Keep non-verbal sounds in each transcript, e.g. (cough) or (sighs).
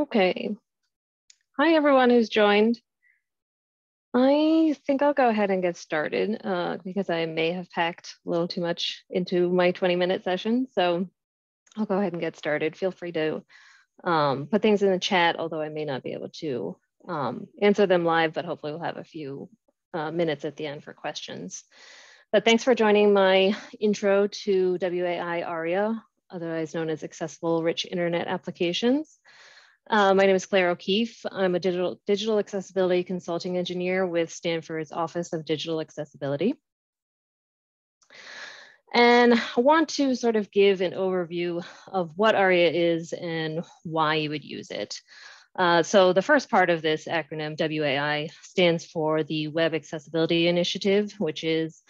Okay. Hi, everyone who's joined. I think I'll go ahead and get started uh, because I may have packed a little too much into my 20 minute session. So I'll go ahead and get started. Feel free to um, put things in the chat, although I may not be able to um, answer them live, but hopefully we'll have a few uh, minutes at the end for questions. But thanks for joining my intro to WAI ARIA, otherwise known as Accessible Rich Internet Applications. Uh, my name is Claire O'Keefe. I'm a digital, digital accessibility consulting engineer with Stanford's Office of Digital Accessibility. And I want to sort of give an overview of what ARIA is and why you would use it. Uh, so the first part of this acronym, WAI, stands for the Web Accessibility Initiative, which is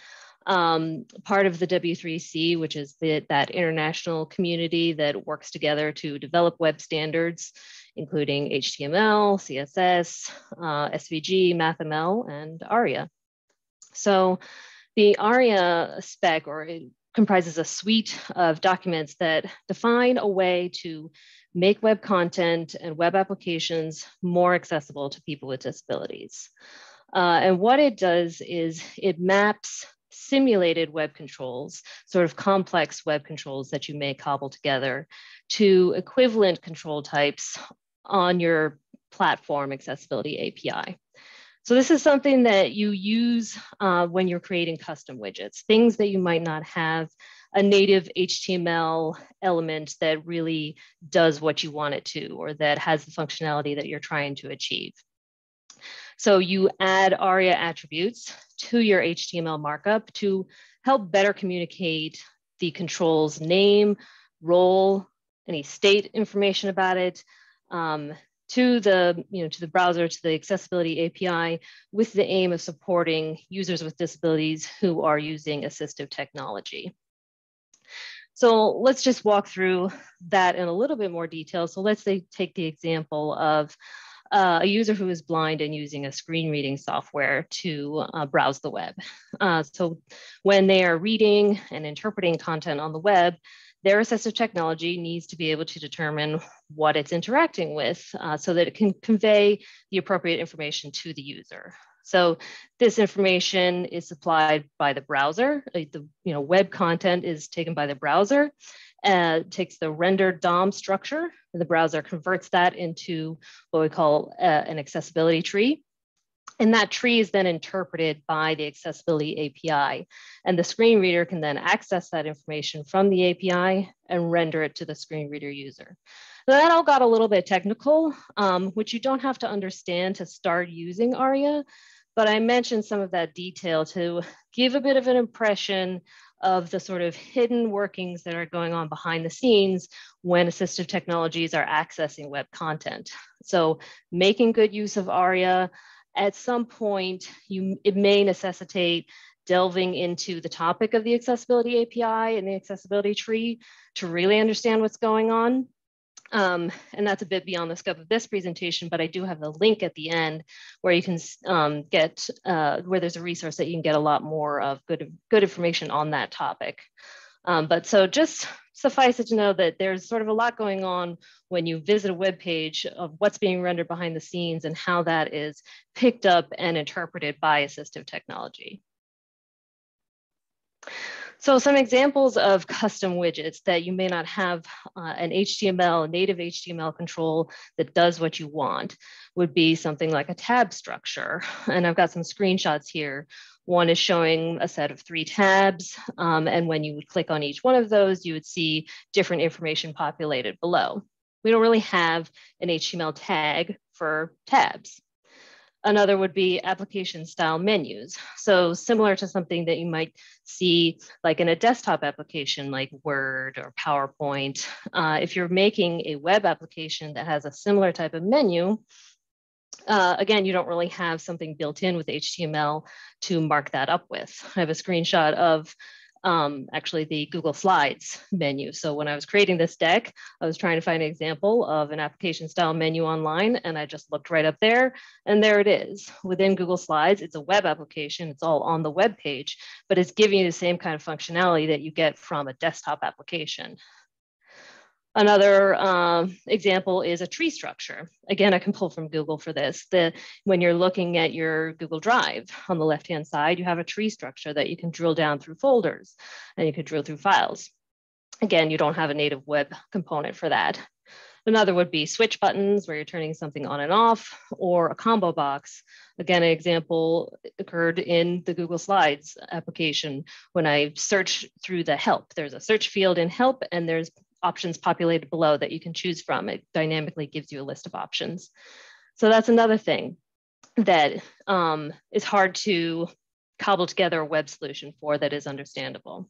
um, part of the W3C, which is the, that international community that works together to develop web standards, including HTML, CSS, uh, SVG, MathML, and ARIA. So the ARIA spec, or it comprises a suite of documents that define a way to make web content and web applications more accessible to people with disabilities. Uh, and what it does is it maps simulated web controls, sort of complex web controls that you may cobble together, to equivalent control types on your platform accessibility API. So this is something that you use uh, when you're creating custom widgets, things that you might not have a native HTML element that really does what you want it to, or that has the functionality that you're trying to achieve. So you add ARIA attributes to your HTML markup to help better communicate the control's name, role, any state information about it, um, to the, you know, to the browser, to the accessibility API with the aim of supporting users with disabilities who are using assistive technology. So let's just walk through that in a little bit more detail. So let's say take the example of uh, a user who is blind and using a screen reading software to uh, browse the web. Uh, so when they are reading and interpreting content on the web, their assistive technology needs to be able to determine what it's interacting with uh, so that it can convey the appropriate information to the user. So this information is supplied by the browser. Uh, the you know web content is taken by the browser, uh, takes the rendered DOM structure, and the browser converts that into what we call uh, an accessibility tree. And that tree is then interpreted by the accessibility API. And the screen reader can then access that information from the API and render it to the screen reader user. So that all got a little bit technical, um, which you don't have to understand to start using ARIA, but I mentioned some of that detail to give a bit of an impression of the sort of hidden workings that are going on behind the scenes when assistive technologies are accessing web content. So making good use of ARIA, at some point, you, it may necessitate delving into the topic of the accessibility API and the accessibility tree to really understand what's going on. Um, and that's a bit beyond the scope of this presentation, but I do have the link at the end where you can um, get, uh, where there's a resource that you can get a lot more of good, good information on that topic. Um, but so just suffice it to know that there's sort of a lot going on when you visit a web page of what's being rendered behind the scenes and how that is picked up and interpreted by assistive technology. So some examples of custom widgets that you may not have uh, an HTML, native HTML control that does what you want would be something like a tab structure. And I've got some screenshots here. One is showing a set of three tabs. Um, and when you would click on each one of those, you would see different information populated below. We don't really have an HTML tag for tabs. Another would be application style menus. So similar to something that you might see like in a desktop application like Word or PowerPoint. Uh, if you're making a web application that has a similar type of menu, uh, again, you don't really have something built in with HTML to mark that up with. I have a screenshot of um, actually the Google Slides menu. So when I was creating this deck, I was trying to find an example of an application style menu online and I just looked right up there and there it is. Within Google Slides, it's a web application, it's all on the web page, but it's giving you the same kind of functionality that you get from a desktop application. Another um, example is a tree structure. Again, I can pull from Google for this. The, when you're looking at your Google Drive on the left-hand side, you have a tree structure that you can drill down through folders and you can drill through files. Again, you don't have a native web component for that. Another would be switch buttons where you're turning something on and off, or a combo box. Again, an example occurred in the Google Slides application when I search through the help. There's a search field in help and there's options populated below that you can choose from. It dynamically gives you a list of options. So that's another thing that um, is hard to cobble together a web solution for that is understandable.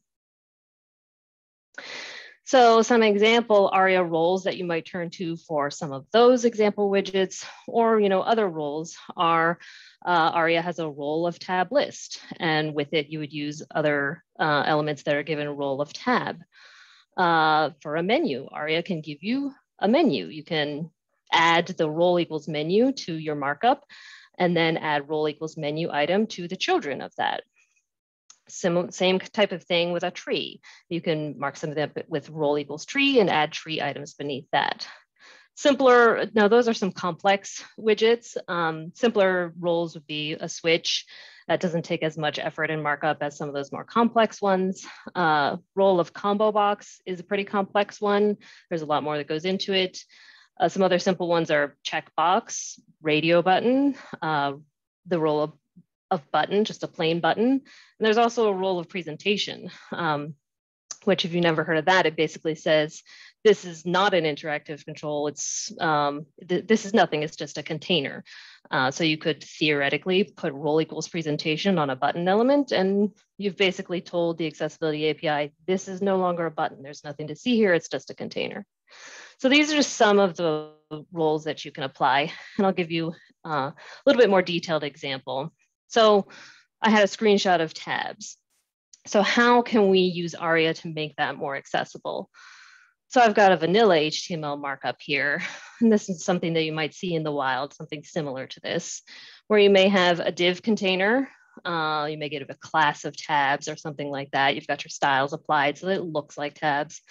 So some example ARIA roles that you might turn to for some of those example widgets or you know other roles are uh, ARIA has a role of tab list and with it you would use other uh, elements that are given a role of tab. Uh, for a menu, ARIA can give you a menu. You can add the role equals menu to your markup and then add role equals menu item to the children of that. Sim same type of thing with a tree. You can mark something with role equals tree and add tree items beneath that. Simpler, now those are some complex widgets. Um, simpler roles would be a switch. That doesn't take as much effort and markup as some of those more complex ones. Uh, role of combo box is a pretty complex one. There's a lot more that goes into it. Uh, some other simple ones are checkbox, radio button, uh, the role of of button, just a plain button. And there's also a role of presentation, um, which if you've never heard of that, it basically says, this is not an interactive control. It's um, th this is nothing. It's just a container. Uh, so you could theoretically put role equals presentation on a button element, and you've basically told the accessibility API, this is no longer a button. There's nothing to see here. It's just a container. So these are just some of the roles that you can apply, and I'll give you uh, a little bit more detailed example. So I had a screenshot of tabs. So how can we use ARIA to make that more accessible? So I've got a vanilla HTML markup here. And (laughs) this is something that you might see in the wild, something similar to this, where you may have a div container. Uh, you may get a class of tabs or something like that. You've got your styles applied so that it looks like tabs.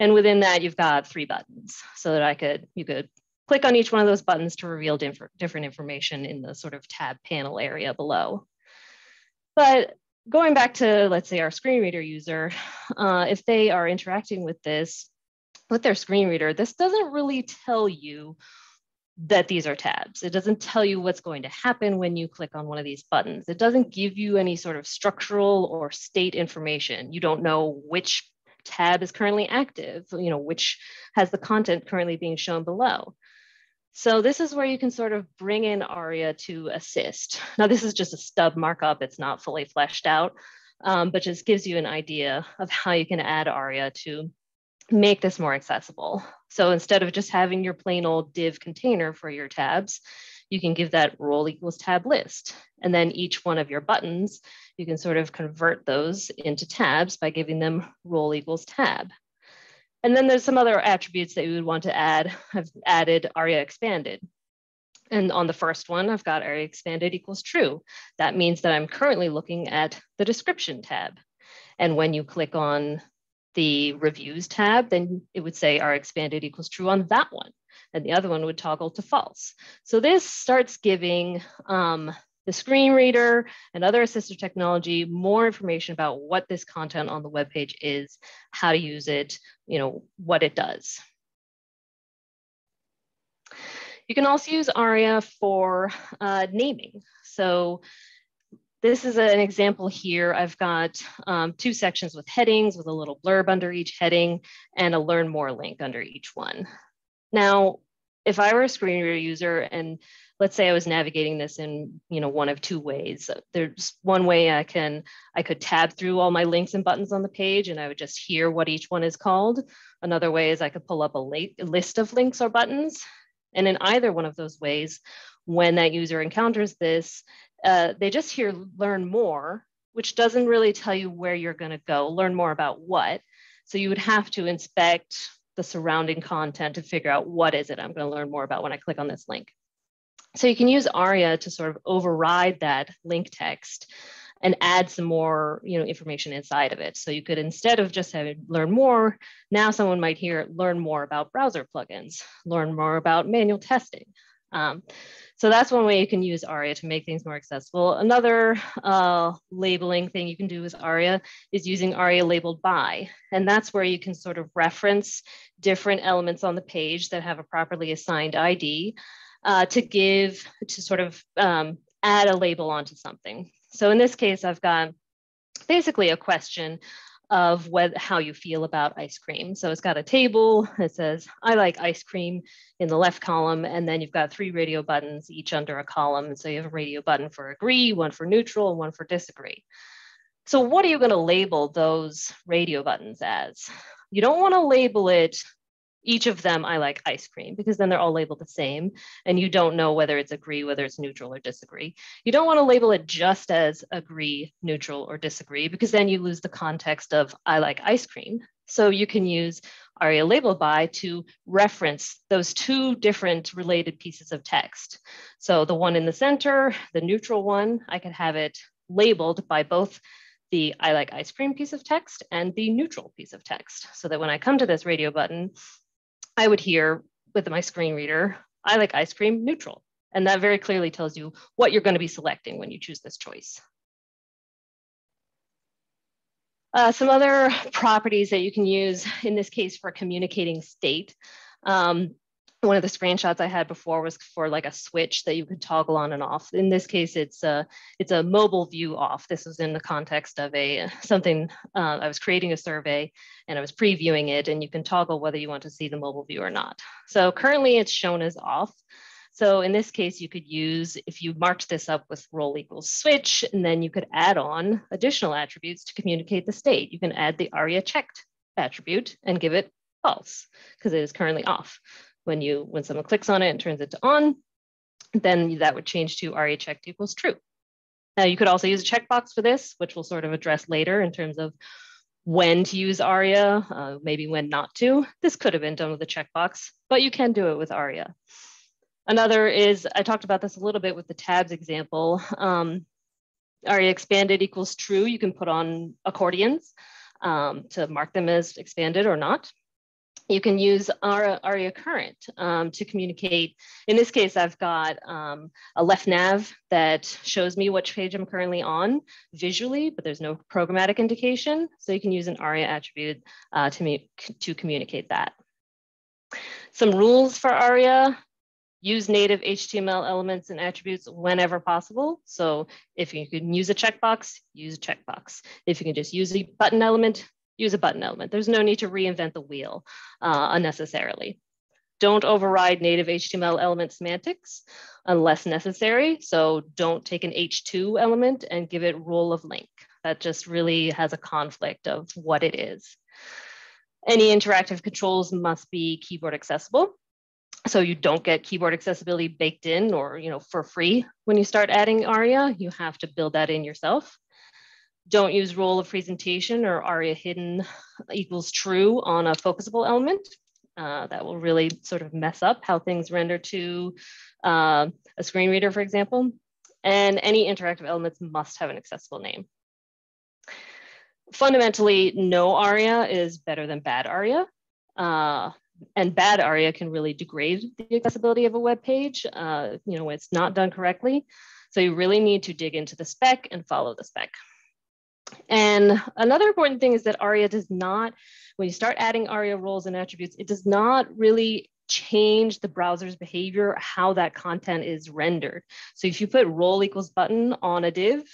And within that, you've got three buttons so that I could, you could click on each one of those buttons to reveal different information in the sort of tab panel area below. But going back to, let's say, our screen reader user, (sighs) uh, if they are interacting with this, with their screen reader, this doesn't really tell you that these are tabs. It doesn't tell you what's going to happen when you click on one of these buttons. It doesn't give you any sort of structural or state information. You don't know which tab is currently active, you know, which has the content currently being shown below. So this is where you can sort of bring in ARIA to assist. Now this is just a stub markup, it's not fully fleshed out, um, but just gives you an idea of how you can add ARIA to make this more accessible. So instead of just having your plain old div container for your tabs, you can give that role equals tab list. And then each one of your buttons, you can sort of convert those into tabs by giving them role equals tab. And then there's some other attributes that you would want to add. I've added ARIA expanded. And on the first one, I've got ARIA expanded equals true. That means that I'm currently looking at the description tab. And when you click on the reviews tab, then it would say ARIA expanded equals true on that one. And the other one would toggle to false. So this starts giving um, the screen reader and other assistive technology more information about what this content on the web page is, how to use it, you know, what it does. You can also use ARIA for uh, naming. So this is an example here. I've got um, two sections with headings with a little blurb under each heading and a learn more link under each one. Now, if I were a screen reader user and let's say I was navigating this in, you know, one of two ways. There's one way I can, I could tab through all my links and buttons on the page and I would just hear what each one is called. Another way is I could pull up a list of links or buttons. And in either one of those ways, when that user encounters this, uh, they just hear learn more, which doesn't really tell you where you're gonna go, learn more about what. So you would have to inspect the surrounding content to figure out what is it I'm gonna learn more about when I click on this link. So you can use ARIA to sort of override that link text and add some more you know information inside of it so you could instead of just having learn more now someone might hear learn more about browser plugins learn more about manual testing um, so that's one way you can use aria to make things more accessible. Another uh, labeling thing you can do with aria is using aria labeled by and that's where you can sort of reference different elements on the page that have a properly assigned id uh, to give to sort of um, add a label onto something. So in this case, I've got basically a question of whether, how you feel about ice cream. So it's got a table that says, I like ice cream in the left column, and then you've got three radio buttons, each under a column. So you have a radio button for agree, one for neutral, and one for disagree. So what are you gonna label those radio buttons as? You don't wanna label it each of them I like ice cream because then they're all labeled the same and you don't know whether it's agree, whether it's neutral or disagree. You don't want to label it just as agree, neutral, or disagree because then you lose the context of I like ice cream. So you can use ARIA label by to reference those two different related pieces of text. So the one in the center, the neutral one, I could have it labeled by both the I like ice cream piece of text and the neutral piece of text. So that when I come to this radio button, I would hear with my screen reader, I like ice cream neutral. And that very clearly tells you what you're going to be selecting when you choose this choice. Uh, some other properties that you can use in this case for communicating state. Um, one of the screenshots I had before was for like a switch that you could toggle on and off. In this case, it's a it's a mobile view off. This was in the context of a something uh, I was creating a survey and I was previewing it, and you can toggle whether you want to see the mobile view or not. So currently, it's shown as off. So in this case, you could use if you marked this up with role equals switch, and then you could add on additional attributes to communicate the state. You can add the ARIA checked attribute and give it false because it is currently off when you when someone clicks on it and turns it to on, then that would change to ARIA checked equals true. Now you could also use a checkbox for this, which we'll sort of address later in terms of when to use ARIA, uh, maybe when not to. This could have been done with a checkbox, but you can do it with ARIA. Another is, I talked about this a little bit with the tabs example. Um, ARIA expanded equals true. You can put on accordions um, to mark them as expanded or not you can use ARIA current um, to communicate. In this case, I've got um, a left nav that shows me which page I'm currently on visually, but there's no programmatic indication. So you can use an ARIA attribute uh, to, to communicate that. Some rules for ARIA, use native HTML elements and attributes whenever possible. So if you can use a checkbox, use a checkbox. If you can just use a button element, use a button element. There's no need to reinvent the wheel uh, unnecessarily. Don't override native HTML element semantics unless necessary. So don't take an H2 element and give it role of link. That just really has a conflict of what it is. Any interactive controls must be keyboard accessible. So you don't get keyboard accessibility baked in or you know for free when you start adding ARIA. You have to build that in yourself don't use role of presentation or aria hidden equals true on a focusable element. Uh, that will really sort of mess up how things render to uh, a screen reader, for example. And any interactive elements must have an accessible name. Fundamentally, no ARIA is better than bad ARIA. Uh, and bad ARIA can really degrade the accessibility of a web page, uh, you know, when it's not done correctly. So you really need to dig into the spec and follow the spec. And another important thing is that ARIA does not, when you start adding ARIA roles and attributes, it does not really change the browser's behavior, how that content is rendered. So if you put role equals button on a div,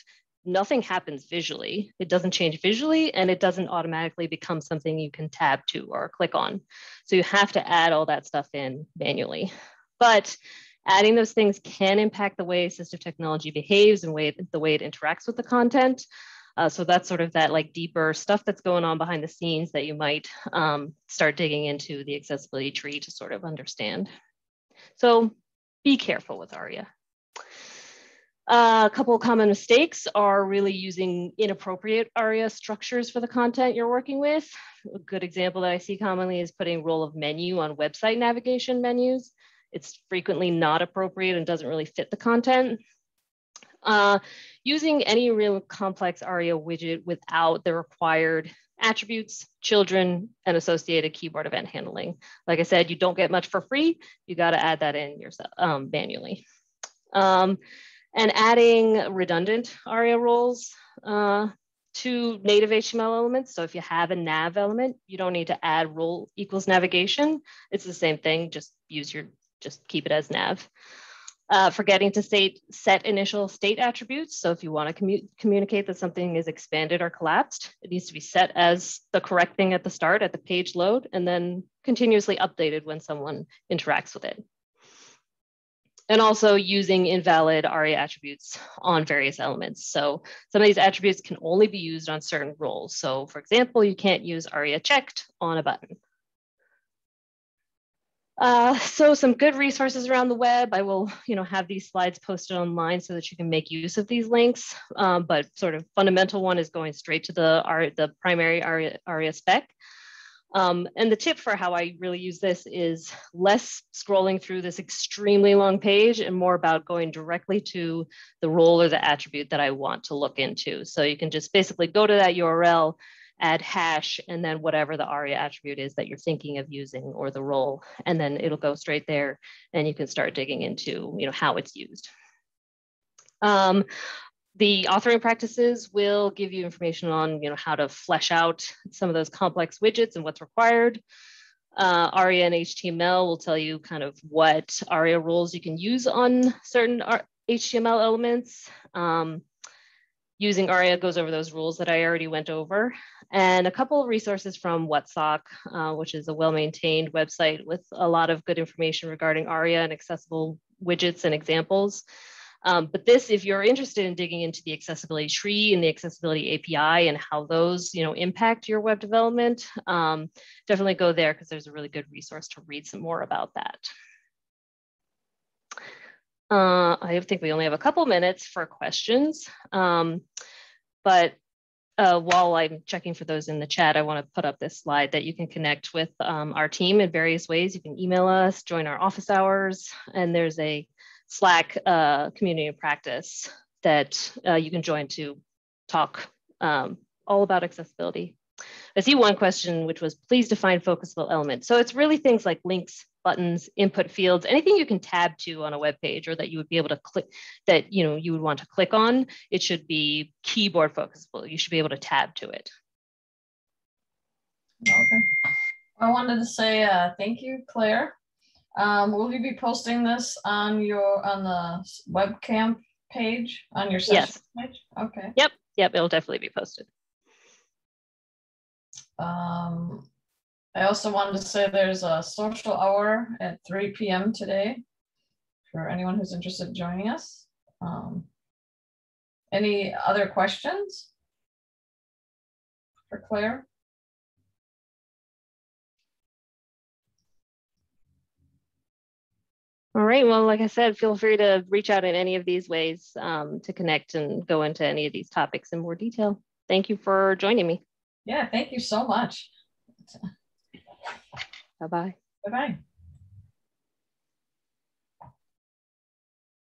nothing happens visually. It doesn't change visually and it doesn't automatically become something you can tab to or click on. So you have to add all that stuff in manually. But adding those things can impact the way assistive technology behaves and way, the way it interacts with the content. Uh, so that's sort of that like deeper stuff that's going on behind the scenes that you might um, start digging into the accessibility tree to sort of understand. So be careful with ARIA. Uh, a couple common mistakes are really using inappropriate ARIA structures for the content you're working with. A good example that I see commonly is putting role of menu on website navigation menus. It's frequently not appropriate and doesn't really fit the content Uh, using any real complex ARIA widget without the required attributes, children, and associated keyboard event handling. Like I said, you don't get much for free. You got to add that in yourself um, manually. Um, and adding redundant ARIA roles uh, to native HTML elements. So if you have a nav element, you don't need to add role equals navigation. It's the same thing, just use your, just keep it as nav. Uh, forgetting to state set initial state attributes. So if you want to commu communicate that something is expanded or collapsed, it needs to be set as the correct thing at the start at the page load and then continuously updated when someone interacts with it. And also using invalid ARIA attributes on various elements. So some of these attributes can only be used on certain roles. So for example, you can't use ARIA checked on a button. Uh, so some good resources around the web. I will, you know, have these slides posted online so that you can make use of these links. Um, but sort of fundamental one is going straight to the, the primary ARIA, ARIA spec. Um, and the tip for how I really use this is less scrolling through this extremely long page and more about going directly to the role or the attribute that I want to look into. So you can just basically go to that URL, add hash and then whatever the ARIA attribute is that you're thinking of using or the role, and then it'll go straight there and you can start digging into you know, how it's used. Um, the authoring practices will give you information on you know, how to flesh out some of those complex widgets and what's required. Uh, ARIA and HTML will tell you kind of what ARIA rules you can use on certain HTML elements. Um, using ARIA goes over those rules that I already went over. And a couple of resources from Whatsock, uh, which is a well-maintained website with a lot of good information regarding ARIA and accessible widgets and examples. Um, but this, if you're interested in digging into the accessibility tree and the accessibility API and how those you know, impact your web development, um, definitely go there because there's a really good resource to read some more about that. Uh, I think we only have a couple minutes for questions, um, but uh, while I'm checking for those in the chat, I want to put up this slide that you can connect with um, our team in various ways. You can email us, join our office hours, and there's a Slack uh, community of practice that uh, you can join to talk um, all about accessibility. I see one question, which was please define focusable elements. So it's really things like links, buttons, input fields, anything you can tab to on a web page or that you would be able to click that you know you would want to click on, it should be keyboard focusable. You should be able to tab to it. Okay. I wanted to say uh, thank you, Claire. Um, will you be posting this on your on the WebCamp page on your session yes. page? Okay. Yep. Yep. It'll definitely be posted. Um, I also wanted to say there's a social hour at 3 p.m. today for anyone who's interested in joining us. Um, any other questions for Claire? All right. Well, like I said, feel free to reach out in any of these ways um, to connect and go into any of these topics in more detail. Thank you for joining me. Yeah, thank you so much. Bye bye. Bye bye.